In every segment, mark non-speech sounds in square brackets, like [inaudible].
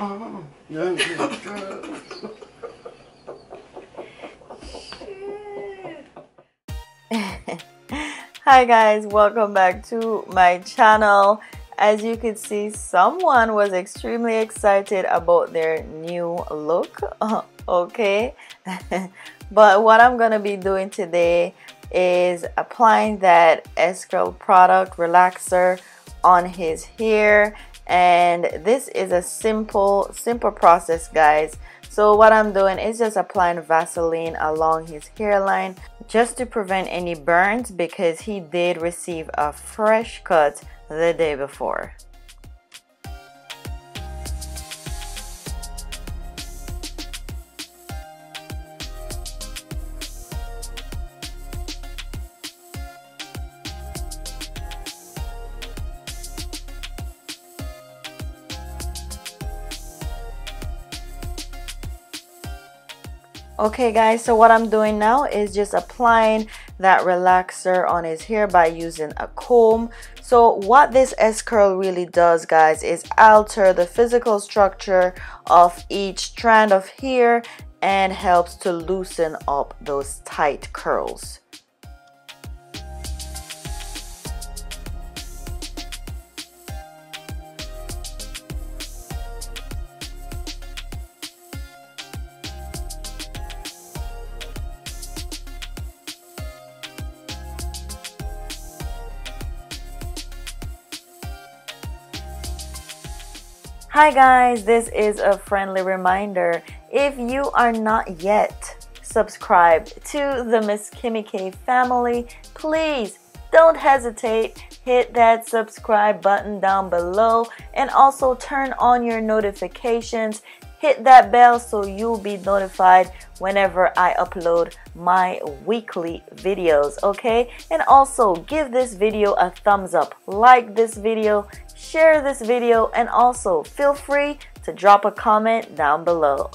Oh, [laughs] Hi guys, welcome back to my channel. As you can see, someone was extremely excited about their new look. [laughs] okay, [laughs] but what I'm gonna be doing today is applying that S-Curl product relaxer on his hair and this is a simple simple process guys. So what I'm doing is just applying Vaseline along his hairline just to prevent any burns because he did receive a fresh cut the day before okay guys so what I'm doing now is just applying that relaxer on his hair by using a comb. So what this S-curl really does guys is alter the physical structure of each strand of hair and helps to loosen up those tight curls Hi guys, this is a friendly reminder. If you are not yet subscribed to the Miss Kimmy K family, please don't hesitate. Hit that subscribe button down below and also turn on your notifications. Hit that bell so you'll be notified whenever I upload my weekly videos, okay? And also give this video a thumbs up, like this video, share this video, and also feel free to drop a comment down below.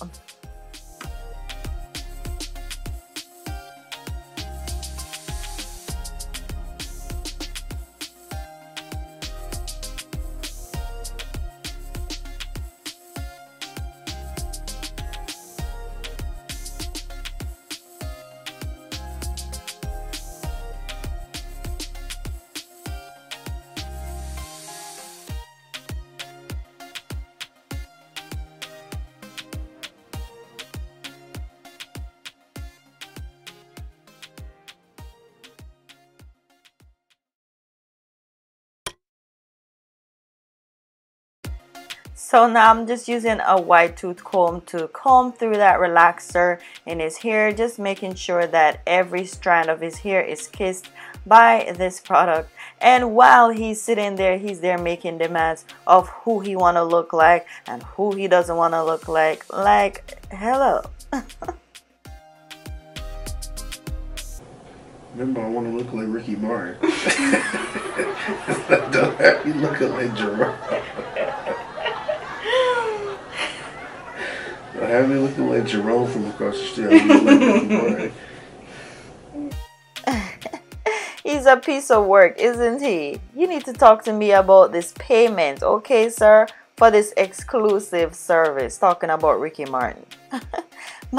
So now I'm just using a wide tooth comb to comb through that relaxer in his hair, just making sure that every strand of his hair is kissed by this product. And while he's sitting there, he's there making demands of who he want to look like and who he doesn't want to look like. Like, hello. [laughs] Remember, I want to look like Ricky Martin. [laughs] Don't have you looking like Jerome. Have me looking like Jerome from across the street. [laughs] He's a piece of work, isn't he? You need to talk to me about this payment, okay, sir? For this exclusive service, talking about Ricky Martin. [laughs]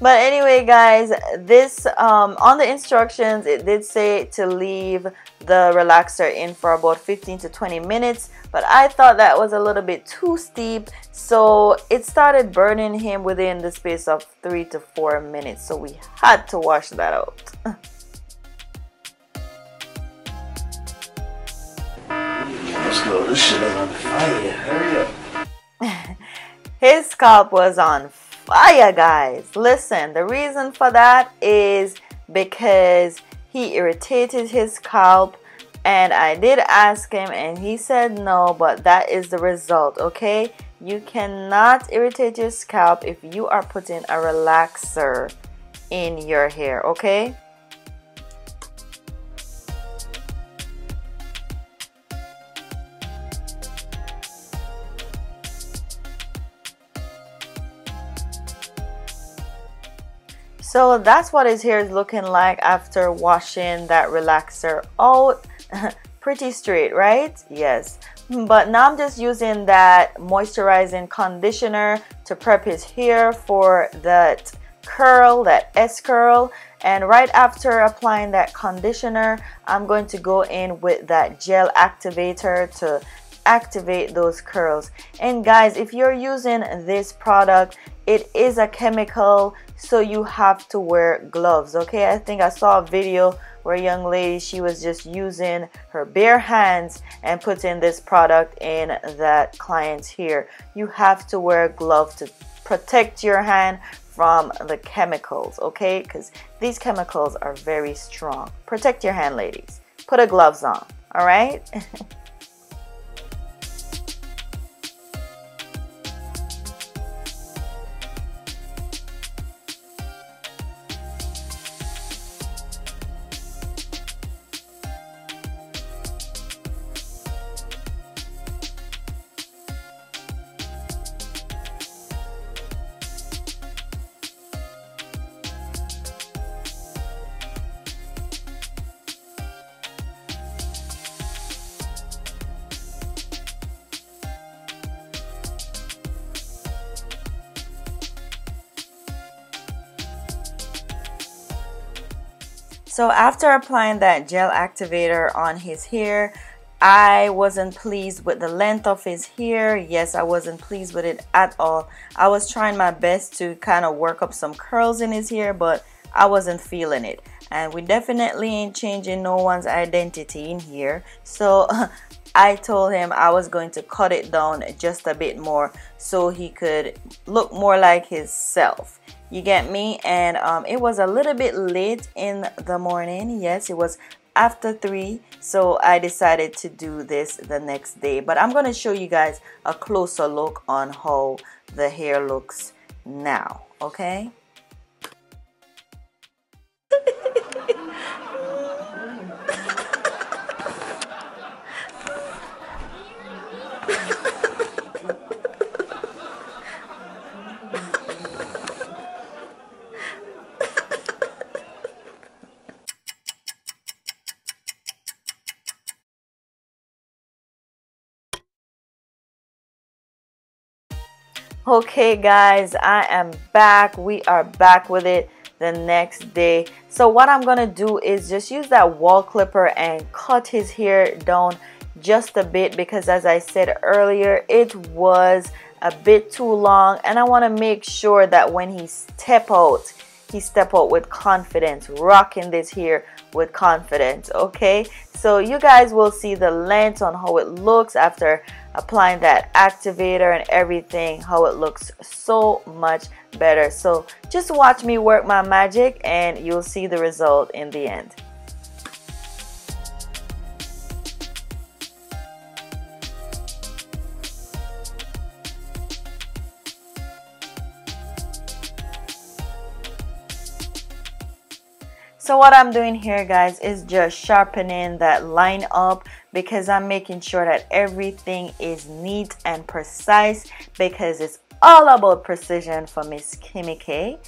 but anyway, guys, this um, on the instructions, it did say to leave the relaxer in for about 15 to 20 minutes but I thought that was a little bit too steep so it started burning him within the space of three to four minutes so we had to wash that out [laughs] Let's go. This shit on fire. Hurry up. [laughs] His scalp was on fire, guys. Listen, the reason for that is because he irritated his scalp and I did ask him and he said no but that is the result okay you cannot irritate your scalp if you are putting a relaxer in your hair okay So that's what his hair is looking like after washing that relaxer out. [laughs] Pretty straight, right? Yes. but now I'm just using that moisturizing conditioner to prep his hair for that curl that S curl and right after applying that conditioner I'm going to go in with that gel activator to activate those curls. And guys if you're using this product it is a chemical so you have to wear gloves okay? I think I saw a video where a young lady she was just using her bare hands and putting this product in that client's hair you have to wear gloves to protect your hand from the chemicals okay? Because these chemicals are very strong. Protect your hand ladies. Put a gloves on all right [laughs] So after applying that gel activator on his hair, I wasn't pleased with the length of his hair. Yes, I wasn't pleased with it at all. I was trying my best to kind of work up some curls in his hair, but I wasn't feeling it. And we definitely ain't changing no one's identity in here. So [laughs] I told him I was going to cut it down just a bit more so he could look more like himself you get me? And um, it was a little bit late in the morning. Yes it was after three so I decided to do this the next day. But I'm gonna show you guys a closer look on how the hair looks now okay okay guys i am back. We are back with it the next day. So what i'm gonna do is just use that Wahl clipper and cut his hair down just a bit because as i said earlier it was a bit too long and i want to make sure that when he step out he step out with confidence rocking this hair with confidence okay? So you guys will see the length on how it looks after applying that activator and everything how it looks so much better. So just watch me work my magic and you'll see the result in the end So what I'm doing here guys is just sharpening that line up because I'm making sure that everything is neat and precise because it's all about precision for Miss Kimmy K.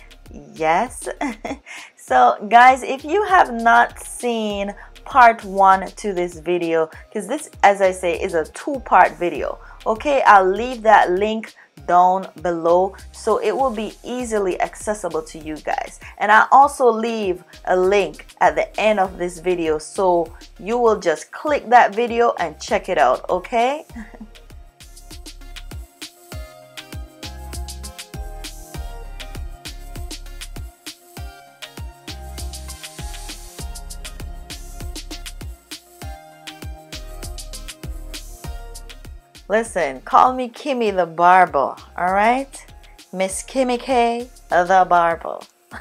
Yes. [laughs] so guys, if you have not seen part one to this video, because this, as I say, is a two-part video. Okay, I'll leave that link down below so it will be easily accessible to you guys. And I also leave a link at the end of this video so you will just click that video and check it out okay [laughs] Listen, call me Kimmy the Barber, alright? Miss Kimmy K the Barber. [laughs]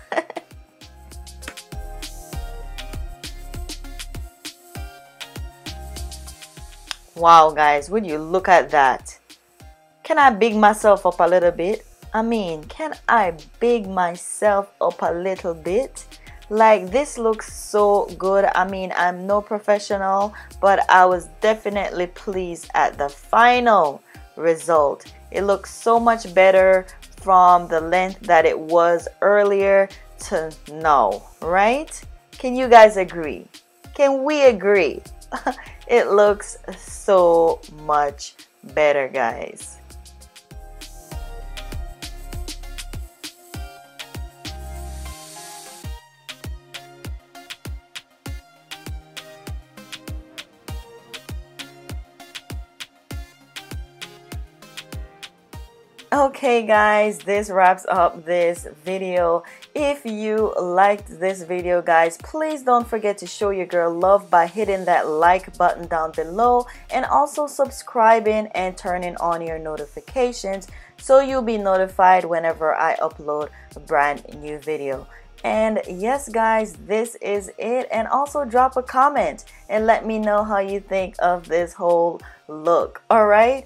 wow, guys, would you look at that? Can I big myself up a little bit? I mean, can I big myself up a little bit? Like this looks so good. I mean i'm no professional but i was definitely pleased at the final result. It looks so much better from the length that it was earlier to now right? Can you guys agree? Can we agree? [laughs] It looks so much better guys okay guys this wraps up this video. If you liked this video guys please don't forget to show your girl love by hitting that like button down below and also subscribing and turning on your notifications so you'll be notified whenever I upload a brand new video. And yes guys this is it. And also drop a comment and let me know how you think of this whole look. All right